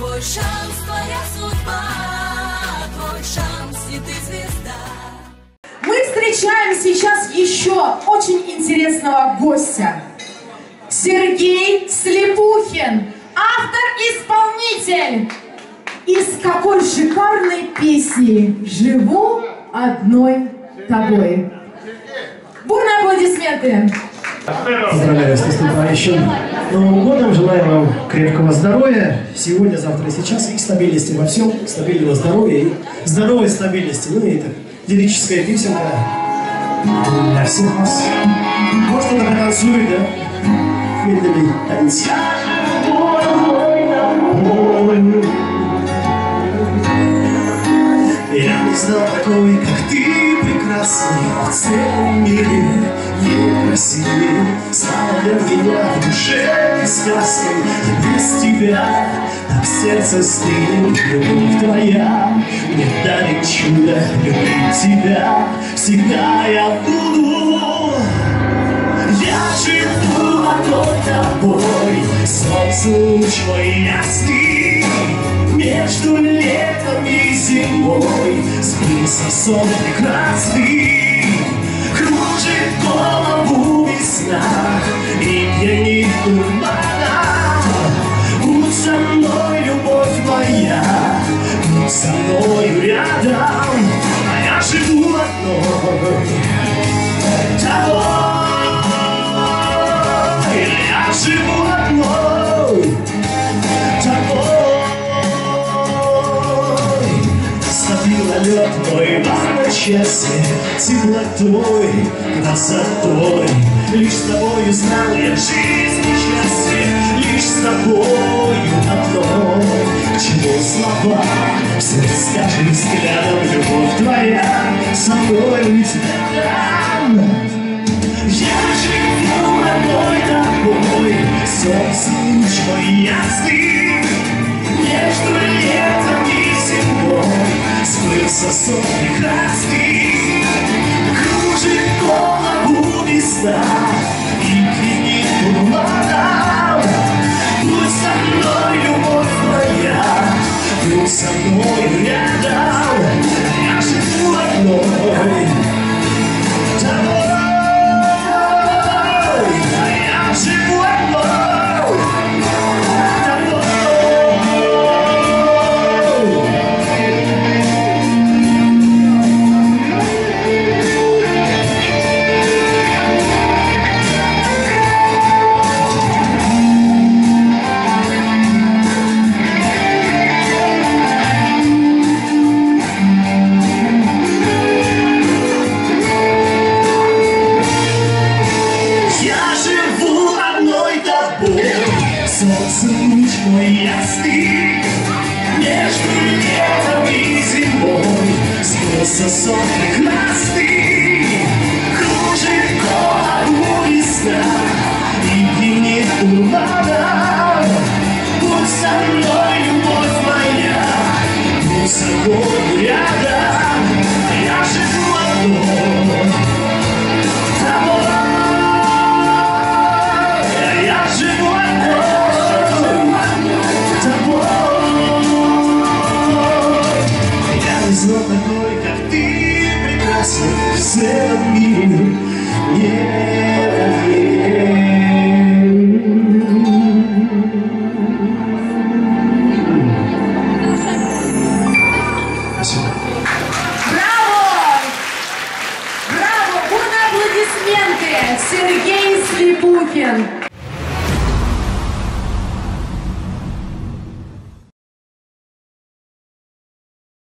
Твой шанс, твоя судьба, твой шанс, и ты звезда. Мы встречаем сейчас еще очень интересного гостя. Сергей Слепухин, автор-исполнитель. Из какой шикарной песни «Живу одной тобой». Бурные аплодисменты. Поздравляю с наступающим Новым годом. Желаю вам крепкого здоровья сегодня, завтра и сейчас. И стабильности во всем, стабильного здоровья и здоровой стабильности. Ну и так, лирическая песенка для всех вас. Может, кто-то потанцует, да? Медленный танец. Я не знал такой, как ты, прекрасный в целом мире, Стала для меня в душе сказкой, и без тебя так сердце стынет, любовь твоя. Мне дарит чудо, люблю тебя, всегда я буду. Я живу одной тобой, солнце луч мой ясный, между летом и зимой Сбылся сон прекрасный Кружит голову весна И пьянит тумана Будь со мной, любовь моя Будь со мной рядом А я живу одной Мой в одночасье Теплотой, красотой Лишь с тобою знал я жизнь и счастье Лишь с тобою одной. К чему слова, все скажи взглядом Любовь твоя со мной ведь рядом. Я живу одной тобой Солнце луч мой Сплылся сон Луч мой ясный Между летом и зимой Сквозь сон прекрасный Кружит голову весна И пьянит туманом Будь со мной, любовь моя Будь со Знал такой, как ты, прекрасный в целом мире. Аплодисменты! Сергей Слепухин.